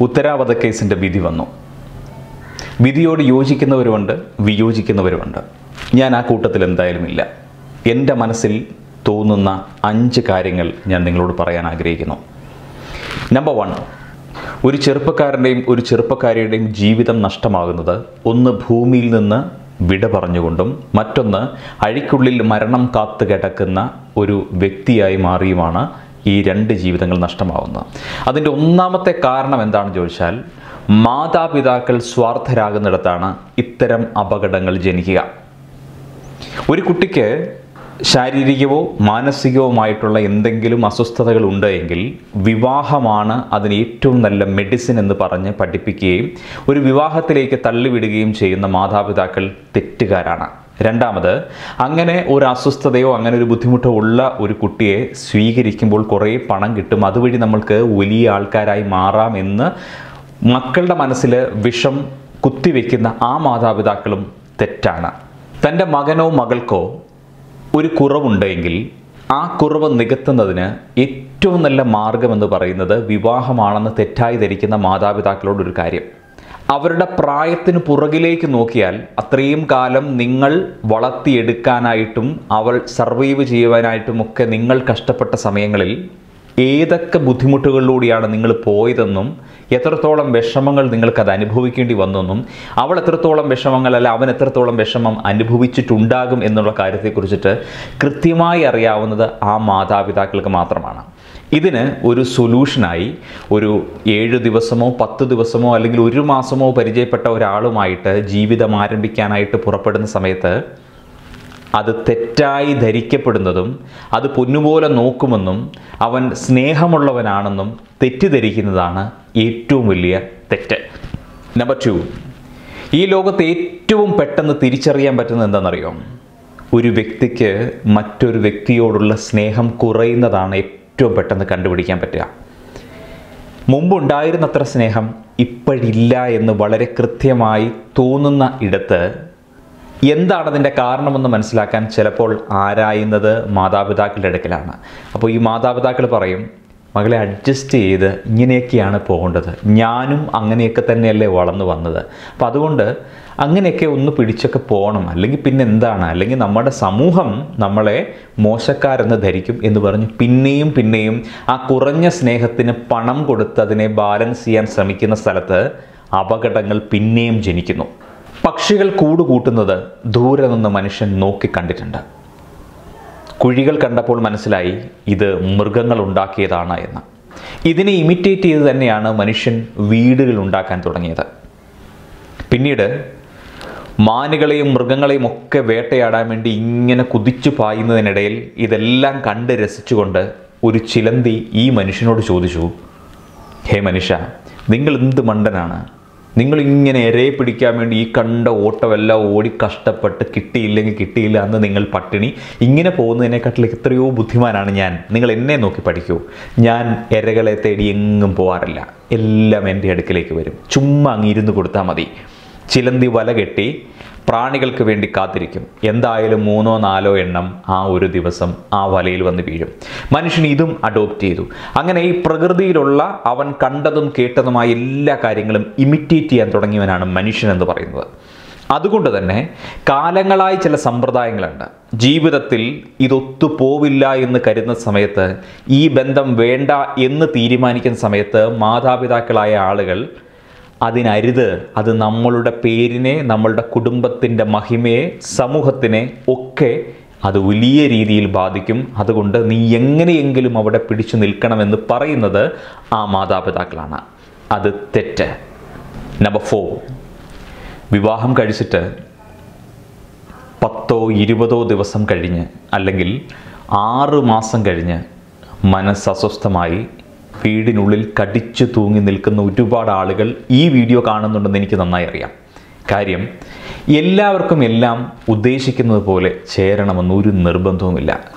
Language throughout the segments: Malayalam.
ഉത്തരാവധ കേസിന്റെ വിധി വന്നു. വിധിയോട് യോജിക്കുന്നവരുമുണ്ട് വിയോജിക്കുന്നവരുമുണ്ട്. ഞാൻ ആ കൂട്ടത്തിൽ എന്തായാലും ഇല്ല. എന്റെ മനസ്സിൽ തോന്നുന്ന അഞ്ച് കാര്യങ്ങൾ ഞാൻ നിങ്ങളോട് പറയാൻ ആഗ്രഹിക്കുന്നു. നമ്പർ വൺ ഒരു ചെറുപ്പക്കാരന്റെയും ഒരു ചെറുപ്പക്കാരിയുടെയും ജീവിതം നഷ്ടമാകുന്നത് ഒന്ന് ഭൂമിയിൽ നിന്ന് വിട പറഞ്ഞുകൊണ്ടും മറ്റൊന്ന് അഴിക്കുള്ളിൽ മരണം കാത്തു കിടക്കുന്ന ഒരു വ്യക്തിയായി മാറിയുമാണ് ഈ രണ്ട് ജീവിതങ്ങൾ നഷ്ടമാവുന്നത് അതിന്റെ ഒന്നാമത്തെ കാരണം എന്താണെന്ന് ചോദിച്ചാൽ മാതാപിതാക്കൾ സ്വാർത്ഥരാകുന്നിടത്താണ് ഇത്തരം അപകടങ്ങൾ ജനിക്കുക. ഒരു കുട്ടിക്ക് ശാരീരികവോ മാനസികവുമായിട്ടുള്ള എന്തെങ്കിലും അസ്വസ്ഥതകൾ ഉണ്ട് എങ്കിൽ വിവാഹമാണ് അതിന് ഏറ്റവും നല്ല മെഡിസിൻ എന്ന് പറഞ്ഞ് പഠിപ്പിക്കുകയും ഒരു വിവാഹത്തിലേക്ക് തള്ളിവിടുകയും ചെയ്യുന്ന മാതാപിതാക്കൾ തെറ്റുകാരാണ്. രണ്ടാമത് അങ്ങനെ ഒരു അസ്വസ്ഥതയോ അങ്ങനെ ഒരു ബുദ്ധിമുട്ടോ ഉള്ള ഒരു കുട്ടിയെ സ്വീകരിക്കുമ്പോൾ കുറേ പണം കിട്ടും. അതുവഴി നമ്മൾക്ക് വലിയ ആൾക്കാരായി മാറാം എന്ന് മക്കളുടെ മനസ്സിൽ വിഷം കുത്തിവെക്കുന്ന ആ മാതാപിതാക്കളും തെറ്റാണ്. തന്റെ മകനോ മകൾക്കോ ഒരു കുറവുണ്ടെങ്കിൽ ആ കുറവ് നികത്തുന്നതിന് ഏറ്റവും നല്ല മാർഗമെന്ന് പറയുന്നത് വിവാഹമാണെന്ന് തെറ്റായി ധരിക്കുന്ന മാതാപിതാക്കളോടൊരു കാര്യം. അവരുടെ പ്രായത്തിന് പുറകിലേക്ക് നോക്കിയാൽ അത്രയും കാലം നിങ്ങൾ വളർത്തിയെടുക്കാനായിട്ടും അവൾ സർവൈവ് ചെയ്യുവാനായിട്ടും ഒക്കെ നിങ്ങൾ കഷ്ടപ്പെട്ട സമയങ്ങളിൽ ഏതൊക്കെ ബുദ്ധിമുട്ടുകളിലൂടെയാണ് നിങ്ങൾ പോയതെന്നും എത്രത്തോളം വിഷമങ്ങൾ നിങ്ങൾക്കത് അനുഭവിക്കേണ്ടി വന്നെന്നും അവൾ എത്രത്തോളം വിഷമങ്ങൾ അല്ല അവൻ എത്രത്തോളം വിഷമം അനുഭവിച്ചിട്ടുണ്ടാകും എന്നുള്ള കാര്യത്തെക്കുറിച്ചിട്ട് കൃത്യമായി അറിയാവുന്നത് ആ മാതാപിതാക്കൾക്ക് മാത്രമാണ്. ഇതിന് ഒരു സൊല്യൂഷനായി ഒരു ഏഴ് ദിവസമോ പത്ത് ദിവസമോ അല്ലെങ്കിൽ ഒരു മാസമോ പരിചയപ്പെട്ട ഒരാളുമായിട്ട് ജീവിതം ആരംഭിക്കാനായിട്ട് പുറപ്പെടുന്ന സമയത്ത് അത് തെറ്റായി ധരിക്കപ്പെടുന്നതും അത് പൊന്നുപോലെ നോക്കുമെന്നും അവൻ സ്നേഹമുള്ളവനാണെന്നും തെറ്റിദ്ധരിക്കുന്നതാണ് ഏറ്റവും വലിയ തെറ്റ്. നമ്പർ ടു ഈ ലോകത്ത് ഏറ്റവും പെട്ടെന്ന് തിരിച്ചറിയാൻ പറ്റുന്നത് എന്താണെന്നറിയോ? ഒരു വ്യക്തിക്ക് മറ്റൊരു വ്യക്തിയോടുള്ള സ്നേഹം കുറയുന്നതാണ് ഏറ്റവും പെട്ടെന്ന് കണ്ടുപിടിക്കാൻ പറ്റുക. മുമ്പുണ്ടായിരുന്നത്ര സ്നേഹം ഇപ്പോഴില്ല എന്ന് വളരെ കൃത്യമായി തോന്നുന്ന ഇടത്ത് എന്താണ് അതിന്റെ കാരണമെന്ന് മനസ്സിലാക്കാൻ ചിലപ്പോൾ ആരായുന്നത് മാതാപിതാക്കളുടെ അടുക്കലാണ്. അപ്പോൾ ഈ മാതാപിതാക്കൾ പറയും മകളെ അഡ്ജസ്റ്റ് ചെയ്ത് ഇങ്ങനെയൊക്കെയാണ് പോകേണ്ടത്. ഞാനും അങ്ങനെയൊക്കെ തന്നെയല്ലേ വളർന്നു വന്നത്. അപ്പോൾ അതുകൊണ്ട് അങ്ങനെയൊക്കെ ഒന്ന് പിടിച്ചൊക്കെ പോകണം. അല്ലെങ്കിൽ പിന്നെ എന്താണ്? അല്ലെങ്കിൽ നമ്മുടെ സമൂഹം നമ്മളെ മോശക്കാരെന്ന് ധരിക്കും എന്ന് പറഞ്ഞ് പിന്നെയും പിന്നെയും ആ കുറഞ്ഞ സ്നേഹത്തിന് പണം കൊടുത്ത് അതിനെ ബാലൻസ് ചെയ്യാൻ ശ്രമിക്കുന്ന സ്ഥലത്ത് അപകടങ്ങൾ പിന്നെയും ജനിക്കുന്നു. പക്ഷികൾ കൂടുകൂട്ടുന്നത് ദൂരെ നിന്ന് മനുഷ്യൻ നോക്കി കണ്ടിട്ടുണ്ട്. കുഴികൾ കണ്ടപ്പോൾ മനസ്സിലായി ഇത് മൃഗങ്ങൾ ഉണ്ടാക്കിയതാണ് എന്ന്. ഇതിനെ ഇമിറ്റേറ്റ് ചെയ്ത് തന്നെയാണ് മനുഷ്യൻ വീടുകൾ ഉണ്ടാക്കാൻ തുടങ്ങിയത്. പിന്നീട് മാനുകളെയും മൃഗങ്ങളെയും ഒക്കെ വേട്ടയാടാൻ വേണ്ടി ഇങ്ങനെ കുതിച്ചു പായുന്നതിനിടയിൽ ഇതെല്ലാം കണ്ട് രസിച്ചുകൊണ്ട് ഒരു ചിലന്തി ഈ മനുഷ്യനോട് ചോദിച്ചു ഹേ മനുഷ്യ നിങ്ങൾ എന്ത് മണ്ടനാണ്? നിങ്ങൾ എരയെ പിടിക്കാൻ വേണ്ടി ഈ കണ്ട ഓട്ടമെല്ലാം ഓടി കഷ്ടപ്പെട്ട് കിട്ടിയില്ലെങ്കിൽ കിട്ടിയില്ല എന്ന് നിങ്ങൾ പട്ടിണി. ഇങ്ങനെ പോകുന്നതിനെക്കാട്ടിൽ എത്രയോ ബുദ്ധിമാനാണ് ഞാൻ. നിങ്ങൾ എന്നെ നോക്കി പഠിക്കൂ. ഞാൻ എരകളെ തേടി എങ്ങും പോകാറില്ല എല്ലാം എന്റെ അടുക്കിലേക്ക് വരും. ചുമ്മാ അങ്ങിരുന്ന് കൊടുത്താൽ മതി. ചിലന്തി വല കെട്ടി പ്രാണികൾക്ക് വേണ്ടി കാത്തിരിക്കും. എന്തായാലും മൂന്നോ നാലോ എണ്ണം ആ ഒരു ദിവസം ആ വലയിൽ വന്ന് വീഴും. മനുഷ്യൻ ഇതും അഡോപ്റ്റ് ചെയ്തു. അങ്ങനെ ഈ പ്രകൃതിയിലുള്ള അവൻ കണ്ടതും കേട്ടതുമായ എല്ലാ കാര്യങ്ങളും ഇമിറ്റേറ്റ് ചെയ്യാൻ തുടങ്ങിയവനാണ് മനുഷ്യൻ എന്ന് പറയുന്നത്. അതുകൊണ്ട് തന്നെ കാലങ്ങളായി ചില സമ്പ്രദായങ്ങളുണ്ട്. ജീവിതത്തിൽ ഇതൊത്തു പോവില്ല എന്ന് കരുതുന്ന സമയത്ത് ഈ ബന്ധം വേണ്ട എന്ന് തീരുമാനിക്കുന്ന സമയത്ത് മാതാപിതാക്കളായ ആളുകൾ അതിനരുത്. അത് നമ്മളുടെ പേരിനെ നമ്മളുടെ കുടുംബത്തിന്റെ മഹിമയെ സമൂഹത്തിനെ ഒക്കെ അത് വലിയ രീതിയിൽ ബാധിക്കും. അതുകൊണ്ട് നീ എങ്ങനെയെങ്കിലും അവിടെ പിടിച്ചു നിൽക്കണമെന്ന് പറയുന്നത് ആ മാതാപിതാക്കളാണ്. അത് തെറ്റ്. നമ്പർ ഫോർ വിവാഹം കഴിച്ചിട്ട് പത്തോ ഇരുപതോ ദിവസം കഴിഞ്ഞ് അല്ലെങ്കിൽ ആറ് മാസം കഴിഞ്ഞ് മനസ്സ് അസ്വസ്ഥമായി വീടിനുള്ളിൽ കടിച്ചു തൂങ്ങി നിൽക്കുന്ന ഒരുപാട് ആളുകൾ ഈ വീഡിയോ കാണുന്നുണ്ടെന്ന് എനിക്ക് നന്നായി അറിയാം. കാര്യം എല്ലാവർക്കും എല്ലാം ഉദ്ദേശിക്കുന്നത് പോലെ ചേരണമെന്ന് ഒരു നിർബന്ധവുമില്ല.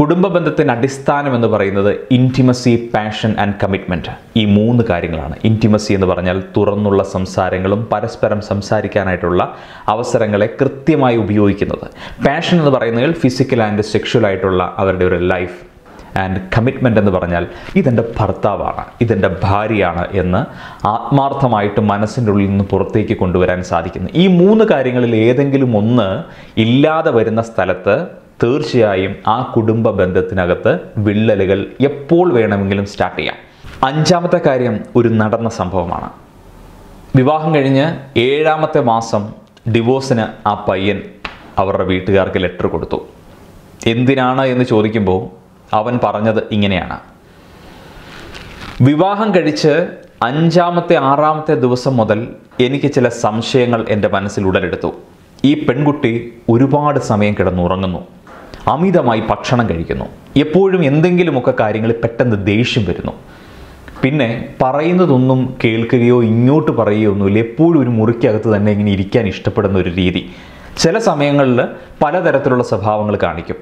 കുടുംബ ബന്ധത്തിന് അടിസ്ഥാനം എന്ന് പറയുന്നത് ഇന്റിമസി പാഷൻ ആൻഡ് കമ്മിറ്റ്മെന്റ് ഈ മൂന്ന് കാര്യങ്ങളാണ്. ഇന്റിമസി എന്ന് പറഞ്ഞാൽ തുറന്നുള്ള സംസാരങ്ങളും പരസ്പരം സംസാരിക്കാനായിട്ടുള്ള അവസരങ്ങളെ കൃത്യമായി ഉപയോഗിക്കുന്നത്. പാഷൻ എന്ന് പറയുന്നത് ഫിസിക്കൽ ആൻഡ് സെക്ഷൽ ആയിട്ടുള്ള അവരുടെ ഒരു ലൈഫ് ആൻഡ് കമ്മിറ്റ്മെന്റ് എന്ന് പറഞ്ഞാൽ ഇതെന്റെ ഭർത്താവാണ് ഇതെന്റെ ഭാര്യയാണ് എന്ന് ആത്മാർത്ഥമായിട്ട് മനസ്സിന്റെ ഉള്ളിൽ നിന്ന് പുറത്തേക്ക് കൊണ്ടുവരാൻ സാധിക്കുന്നു. ഈ മൂന്ന് കാര്യങ്ങളിൽ ഏതെങ്കിലും ഒന്ന് ഇല്ലാതെ വരുന്ന സ്ഥലത്ത് തീർച്ചയായും ആ കുടുംബ ബന്ധത്തിനകത്ത് വിള്ളലുകൾ എപ്പോൾ വേണമെങ്കിലും സ്റ്റാർട്ട് ചെയ്യാം. അഞ്ചാമത്തെ കാര്യം ഒരു നടന്ന സംഭവമാണ്. വിവാഹം കഴിഞ്ഞ് ഏഴാമത്തെ മാസം ഡിവോഴ്സിന് ആ പയ്യൻ അവരുടെ വീട്ടുകാർക്ക് ലെറ്റർ കൊടുത്തു. എന്തിനാണ് എന്ന് ചോദിക്കുമ്പോൾ അവൻ പറഞ്ഞത് ഇങ്ങനെയാണ്. വിവാഹം കഴിച്ച് അഞ്ചാമത്തെ ആറാമത്തെ ദിവസം മുതൽ എനിക്ക് ചില സംശയങ്ങൾ എന്റെ മനസ്സിൽ ഉടലെടുത്തു. ഈ പെൺകുട്ടി ഒരുപാട് സമയം കിടന്നുറങ്ങുന്നു. അമിതമായി ഭക്ഷണം കഴിക്കുന്നു. എപ്പോഴും എന്തെങ്കിലുമൊക്കെ കാര്യങ്ങളിൽ പെട്ടെന്ന് ദേഷ്യം വരുന്നു. പിന്നെ പറയുന്നതൊന്നും കേൾക്കുകയോ ഇങ്ങോട്ട് പറയുകയോ ഒന്നുമില്ല. എപ്പോഴും ഒരു മുറിക്കകത്ത് തന്നെ ഇങ്ങനെ ഇരിക്കാൻ ഇഷ്ടപ്പെടുന്ന ഒരു രീതി. ചില സമയങ്ങളിൽ പലതരത്തിലുള്ള സ്വഭാവങ്ങൾ കാണിക്കും.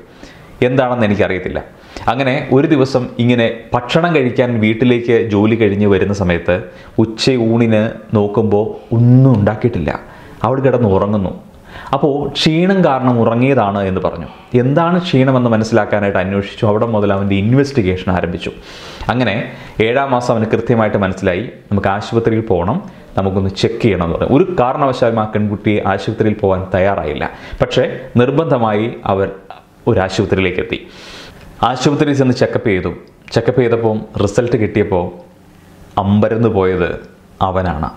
എന്താണെന്ന് എനിക്കറിയത്തില്ല. അങ്ങനെ ഒരു ദിവസം ഇങ്ങനെ ഭക്ഷണം കഴിക്കാൻ വീട്ടിലേക്ക് ജോലി കഴിഞ്ഞ് വരുന്ന സമയത്ത് ഉച്ച ഊണിന് നോക്കുമ്പോൾ ഒന്നും ഉണ്ടാക്കിയിട്ടില്ല. അവിടെ കിടന്ന് ഉറങ്ങുന്നു. അപ്പോൾ ക്ഷീണം കാരണം ഉറങ്ങിയതാണ് എന്ന് പറഞ്ഞു. എന്താണ് ക്ഷീണമെന്ന് മനസ്സിലാക്കാനായിട്ട് അന്വേഷിച്ചു. അവിടെ മുതൽ അവന്റെ ഇൻവെസ്റ്റിഗേഷൻ ആരംഭിച്ചു. അങ്ങനെ ഏഴാം മാസം അവന് കൃത്യമായിട്ട് മനസ്സിലായി. നമുക്ക് ആശുപത്രിയിൽ പോകണം നമുക്കൊന്ന് ചെക്ക് ചെയ്യണം എന്ന് പറഞ്ഞു. ഒരു കാരണവശാലും ആ പെൺകുട്ടി ആശുപത്രിയിൽ പോകാൻ തയ്യാറായില്ല. പക്ഷേ നിർബന്ധമായി അവർ ഒരു ആശുപത്രിയിലേക്ക് എത്തി. ആശുപത്രിയിൽ ചെന്ന് ചെക്കപ്പ് ചെയ്തു. ചെക്കപ്പ് ചെയ്തപ്പോൾ റിസൾട്ട് കിട്ടിയപ്പോൾ അമ്പരന്ന് പോയത് അവനാണ്.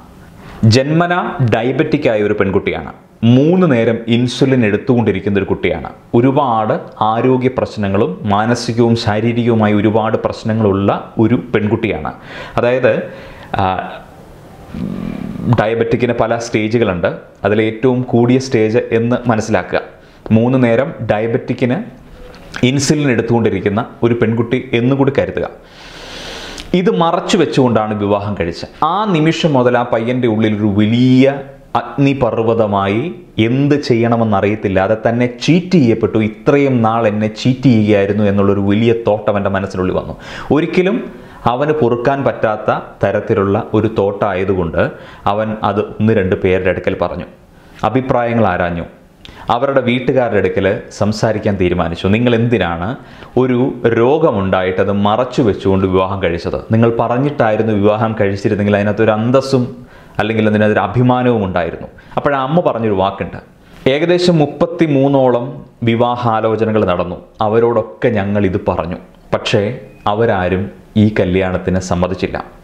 ജന്മന ഡയബറ്റിക് ആയ ഒരു പെൺകുട്ടിയാണ്. മൂന്ന് നേരം ഇൻസുലിൻ എടുത്തുകൊണ്ടിരിക്കുന്ന ഒരു കുട്ടിയാണ്. ഒരുപാട് ആരോഗ്യ പ്രശ്നങ്ങളും മാനസികവും ശാരീരികവുമായി ഒരുപാട് പ്രശ്നങ്ങളുള്ള ഒരു പെൺകുട്ടിയാണ്. അതായത് ഡയബറ്റിക്കിന് പല സ്റ്റേജുകളുണ്ട് അതിൽ ഏറ്റവും കൂടിയ സ്റ്റേജ് എന്ന് മനസ്സിലാക്കുക. മൂന്ന് നേരം ഡയബറ്റിക്കിന് ഇൻസുലിൻ എടുത്തുകൊണ്ടിരിക്കുന്ന ഒരു പെൺകുട്ടി എന്നുകൂടി കരുതുക. ഇത് മറച്ചു വെച്ചുകൊണ്ടാണ് വിവാഹം കഴിച്ചത്. ആ നിമിഷം മുതൽ ആ പയ്യന്റെ ഉള്ളിൽ ഒരു വലിയ അഗ്നിപർവതമായി എന്ത് ചെയ്യണമെന്നറിയത്തില്ലാതെ തന്നെ ചീറ്റ് ചെയ്യപ്പെട്ടു. ഇത്രയും നാൾ എന്നെ ചീറ്റ് ചെയ്യുകയായിരുന്നു എന്നുള്ളൊരു വലിയ തോട്ടം എന്റെ മനസ്സിനുള്ളിൽ വന്നു. ഒരിക്കലും അവന് പൊറുക്കാൻ പറ്റാത്ത തരത്തിലുള്ള ഒരു തോട്ടായതുകൊണ്ട് അവൻ അത് ഒന്ന് രണ്ട് പേരുടെ അടുക്കൽ പറഞ്ഞു. അഭിപ്രായങ്ങൾ ആരാഞ്ഞു? അവരുടെ വീട്ടുകാരുടെ അടുക്കൽ സംസാരിക്കാൻ തീരുമാനിച്ചു. നിങ്ങൾ എന്തിനാണ് ഒരു രോഗമുണ്ടായിട്ട് അത് മറച്ചു വെച്ചുകൊണ്ട് വിവാഹം കഴിച്ചത്? നിങ്ങൾ പറഞ്ഞിട്ടായിരുന്നു വിവാഹം കഴിച്ചിരുന്നെങ്കിൽ അതിനകത്തൊരു അന്തസ്സും അല്ലെങ്കിൽ അതിനകത്തൊരു അഭിമാനവും ഉണ്ടായിരുന്നു. അപ്പോഴാ അമ്മ പറഞ്ഞൊരു വാക്കുണ്ട്. ഏകദേശം മുപ്പത്തി മൂന്നോളം വിവാഹാലോചനകൾ നടന്നു. അവരോടൊക്കെ ഞങ്ങൾ ഇത് പറഞ്ഞു. പക്ഷേ അവരാരും ഈ കല്യാണത്തിന് സമ്മതിച്ചില്ല.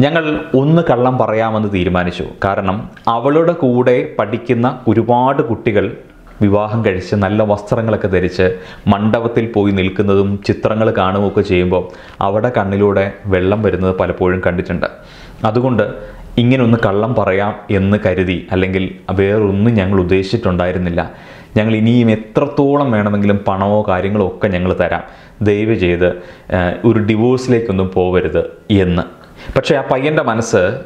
ഞങ്ങൾ ഒന്ന് കള്ളം പറയാമെന്ന് തീരുമാനിച്ചു. കാരണം അവളുടെ കൂടെ പഠിക്കുന്ന ഒരുപാട് കുട്ടികൾ വിവാഹം കഴിച്ച് നല്ല വസ്ത്രങ്ങളൊക്കെ ധരിച്ച് മണ്ഡപത്തിൽ പോയി നിൽക്കുന്നതും ചിത്രങ്ങൾ കാണുകയൊക്കെ ചെയ്യുമ്പോൾ അവിടെ കണ്ണിലൂടെ വെള്ളം വരുന്നത് പലപ്പോഴും കണ്ടിട്ടുണ്ട്. അതുകൊണ്ട് ഇങ്ങനെ ഒന്ന് കള്ളം പറയാം എന്ന് കരുതി അല്ലെങ്കിൽ വേറൊന്നും ഞങ്ങൾ ഉദ്ദേശിച്ചിട്ടുണ്ടായിരുന്നില്ല. ഞങ്ങൾ ഇനിയും എത്രത്തോളം വേണമെങ്കിലും പണമോ കാര്യങ്ങളോ ഒക്കെ ഞങ്ങൾ തരാം. ദയവ് ചെയ്ത് ഒരു ഡിവോഴ്സിലേക്കൊന്നും പോവരുത് എന്ന്. പക്ഷേ ആ പയ്യന്റെ മനസ്സ്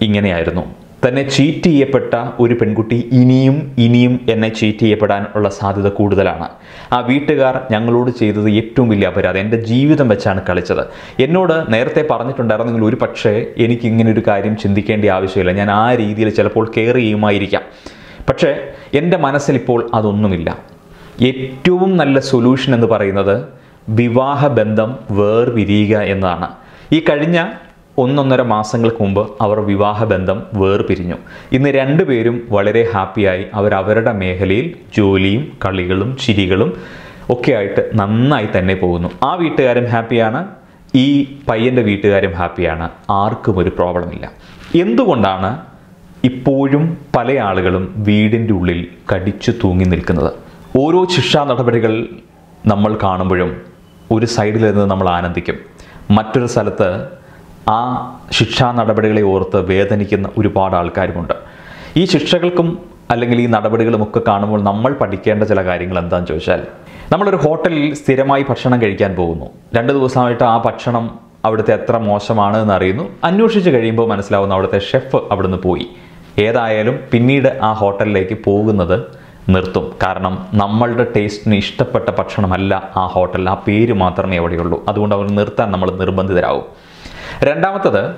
ഇങ്ങനെയായിരുന്നു. തന്നെ ചീറ്റ് ചെയ്യപ്പെട്ട ഒരു പെൺകുട്ടി ഇനിയും ഇനിയും എന്നെ ചീറ്റ് ചെയ്യപ്പെടാൻ ഉള്ള സാധ്യത കൂടുതലാണ്. ആ വീട്ടുകാർ ഞങ്ങളോട് ചെയ്തത് ഏറ്റവും വലിയ അപരാധം. എന്റെ ജീവിതം വെച്ചാണ് കളിച്ചത്. എന്നോട് നേരത്തെ പറഞ്ഞിട്ടുണ്ടായിരുന്നെങ്കിൽ ഒരു പക്ഷേ എനിക്ക് ഇങ്ങനെ ഒരു കാര്യം ചിന്തിക്കേണ്ട ആവശ്യമില്ല. ഞാൻ ആ രീതിയിൽ ചിലപ്പോൾ കെയർ ചെയ്യുമായിരിക്കാം. പക്ഷേ എന്റെ മനസ്സിലിപ്പോൾ അതൊന്നുമില്ല. ഏറ്റവും നല്ല സൊല്യൂഷൻ എന്ന് പറയുന്നത് വിവാഹബന്ധം വേർപിരിയുക എന്നതാണ്. ഈ കഴിഞ്ഞ ഒന്നൊന്നര മാസങ്ങൾക്ക് മുമ്പ് അവർ വിവാഹബന്ധം വേർപിരിഞ്ഞു. ഇന്ന് രണ്ടുപേരും വളരെ ഹാപ്പിയായി അവർ അവരുടെ മേഖലയിൽ ജോലിയും കളികളും ചിരികളും ഒക്കെ ആയിട്ട് നന്നായി തന്നെ പോകുന്നു. ആ വീട്ടുകാരും ഹാപ്പിയാണ് ഈ പയ്യന്റെ വീട്ടുകാരും ഹാപ്പിയാണ് ആർക്കും ഒരു പ്രോബ്ലം ഇല്ല. എന്തുകൊണ്ടാണ് ഇപ്പോഴും പല ആളുകളും വീടിന്റെ ഉള്ളിൽ കടിച്ചു തൂങ്ങി നിൽക്കുന്നത്? ഓരോ ശിക്ഷാ നടപടികൾ നമ്മൾ കാണുമ്പോഴും ഒരു സൈഡിൽ നിന്ന് നമ്മൾ ആനന്ദിക്കും. മറ്റൊരു സ്ഥലത്ത് ആ ശിക്ഷാ നടപടികളെ ഓർത്ത് വേദനിക്കുന്ന ഒരുപാട് ആൾക്കാരുമുണ്ട്. ഈ ശിക്ഷകൾക്കും അല്ലെങ്കിൽ ഈ നടപടികളും ഒക്കെ കാണുമ്പോൾ നമ്മൾ പഠിക്കേണ്ട ചില കാര്യങ്ങൾ എന്താണെന്ന് ചോദിച്ചാൽ നമ്മളൊരു ഹോട്ടലിൽ സ്ഥിരമായി ഭക്ഷണം കഴിക്കാൻ പോകുന്നു. രണ്ട് ദിവസമായിട്ട് ആ ഭക്ഷണം അവിടുത്തെ എത്ര മോശമാണ് എന്ന് അറിയുന്നു. അന്വേഷിച്ച് കഴിയുമ്പോൾ മനസ്സിലാവുന്ന അവിടുത്തെ ഷെഫ് അവിടുന്ന് പോയി. ഏതായാലും പിന്നീട് ആ ഹോട്ടലിലേക്ക് പോകുന്നത് നിർത്തും. കാരണം നമ്മളുടെ ടേസ്റ്റിന് ഇഷ്ടപ്പെട്ട ഭക്ഷണമല്ല ആ ഹോട്ടലിൽ. ആ പേര് മാത്രമേ അവിടെയുള്ളൂ. അതുകൊണ്ട് അവർ നിർത്താൻ നമ്മൾ നിർബന്ധിതരാകും. രണ്ടാമത്തത്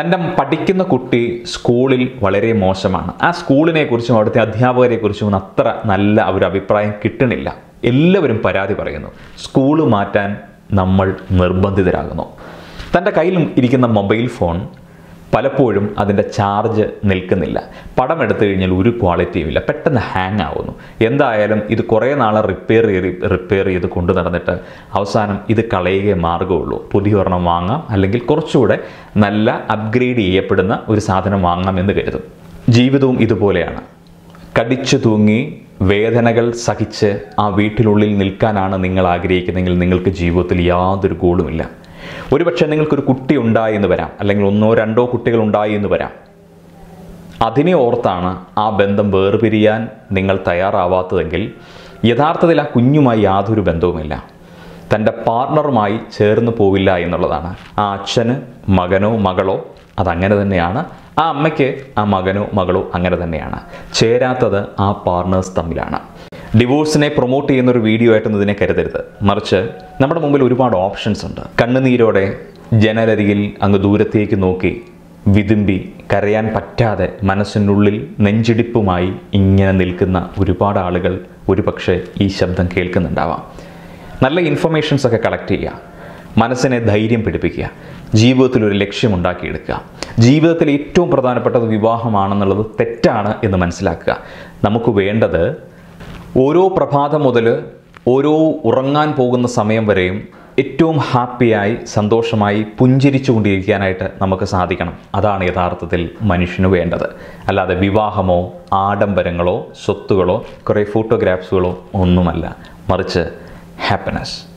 തന്റെ പഠിക്കുന്ന കുട്ടി സ്കൂളിൽ വളരെ മോശമാണ്. ആ സ്കൂളിനെ കുറിച്ചും അവിടുത്തെ അധ്യാപകരെ കുറിച്ചും അത്ര നല്ല ഒരു അഭിപ്രായം കിട്ടണില്ല. എല്ലാവരും പരാതി പറയുന്നു സ്കൂൾ മാറ്റാൻ നമ്മൾ നിർബന്ധിതരാകുന്നു. തന്റെ കയ്യിൽ ഇരിക്കുന്ന മൊബൈൽ ഫോൺ പലപ്പോഴും അതിന്റെ ചാർജ് നിൽക്കുന്നില്ല. പടം എടുത്തു കഴിഞ്ഞാൽ ഒരു ക്വാളിറ്റിയും ഇല്ല. പെട്ടെന്ന് ഹാങ് ആവുന്നു. എന്തായാലും ഇത് കുറേ നാൾ റിപ്പയർ ചെയ്ത് റിപ്പയർ ചെയ്ത് കൊണ്ടു നടന്നിട്ട് അവസാനം ഇത് കളയുകയേ മാർഗമുള്ളൂ പുതിയ ഒരെണ്ണം വാങ്ങാം. അല്ലെങ്കിൽ കുറച്ചുകൂടെ നല്ല അപ്ഗ്രേഡ് ചെയ്യപ്പെടുന്ന ഒരു സാധനം വാങ്ങാം എന്ന് കരുതും ജീവിതവും ഇതുപോലെയാണ്. കടിച്ചു തൂങ്ങി വേദനകൾ സഹിച്ച് ആ വീട്ടിനുള്ളിൽ നിൽക്കാനാണ് നിങ്ങൾ ആഗ്രഹിക്കുന്നതെങ്കിൽ നിങ്ങൾക്ക് ജീവിതത്തിൽ യാതൊരു ഗോളുമില്ല ഒരുപക്ഷെ നിങ്ങൾക്കൊരു കുട്ടി ഉണ്ടായി എന്ന് വരാം. അല്ലെങ്കിൽ ഒന്നോ രണ്ടോ കുട്ടികൾ ഉണ്ടായി എന്ന് വരാം. അതിനെ ഓർത്താണ് ആ ബന്ധം വേർപിരിയാൻ നിങ്ങൾ തയ്യാറാവാത്തതെങ്കിൽ യഥാർത്ഥത്തിൽ ആ കുഞ്ഞുമായി യാതൊരു ബന്ധവുമില്ല. തന്റെ പാർട്ണറുമായി ചേർന്ന് പോവില്ല എന്നുള്ളതാണ്. ആ അച്ഛന് മകനോ മകളോ അതങ്ങനെ തന്നെയാണ്. ആ അമ്മയ്ക്ക് ആ മകനോ മകളോ അങ്ങനെ തന്നെയാണ്. ചേരാത്തത് ആ പാർട്ണേഴ്സ് തമ്മിലാണ്. ഡിവോഴ്സിനെ പ്രൊമോട്ട് ചെയ്യുന്ന ഒരു വീഡിയോ ആയിട്ടൊന്നും ഇതിനെ കരുതരുത്. മറിച്ച് നമ്മുടെ മുമ്പിൽ ഒരുപാട് ഓപ്ഷൻസ് ഉണ്ട്. കണ്ണുനീരോടെ ജനലരികിൽ അങ്ങ് ദൂരത്തേക്ക് നോക്കി വിതുമ്പി കരയാൻ പറ്റാതെ മനസ്സിനുള്ളിൽ നെഞ്ചിടിപ്പുമായി ഇങ്ങനെ നിൽക്കുന്ന ഒരുപാട് ആളുകൾ ഒരുപക്ഷെ ഈ ശബ്ദം കേൾക്കുന്നുണ്ടാവാം. നല്ല ഇൻഫർമേഷൻസ് ഒക്കെ കളക്ട് ചെയ്യുക. മനസ്സിനെ ധൈര്യം പിടിപ്പിക്കുക. ജീവിതത്തിൽ ഒരു ലക്ഷ്യമുണ്ടാക്കിയെടുക്കുക. ജീവിതത്തിൽ ഏറ്റവും പ്രധാനപ്പെട്ടത് വിവാഹമാണെന്നുള്ളത് തെറ്റാണ് എന്ന് മനസ്സിലാക്കുക. നമുക്ക് വേണ്ടത് ഓരോ പ്രഭാതം മുതൽ ഓരോ ഉറങ്ങാൻ പോകുന്ന സമയം വരെയും ഏറ്റവും ഹാപ്പിയായി സന്തോഷമായി പുഞ്ചിരിച്ചുകൊണ്ടിരിക്കാനായിട്ട് നമുക്ക് സാധിക്കണം. അതാണ് യഥാർത്ഥത്തിൽ മനുഷ്യന് വേണ്ടത്. അല്ലാതെ വിവാഹമോ ആഡംബരങ്ങളോ സ്വത്തുകളോ കുറേ ഫോട്ടോഗ്രാഫ്സുകളോ ഒന്നുമല്ല. മറിച്ച് ഹാപ്പിനെസ്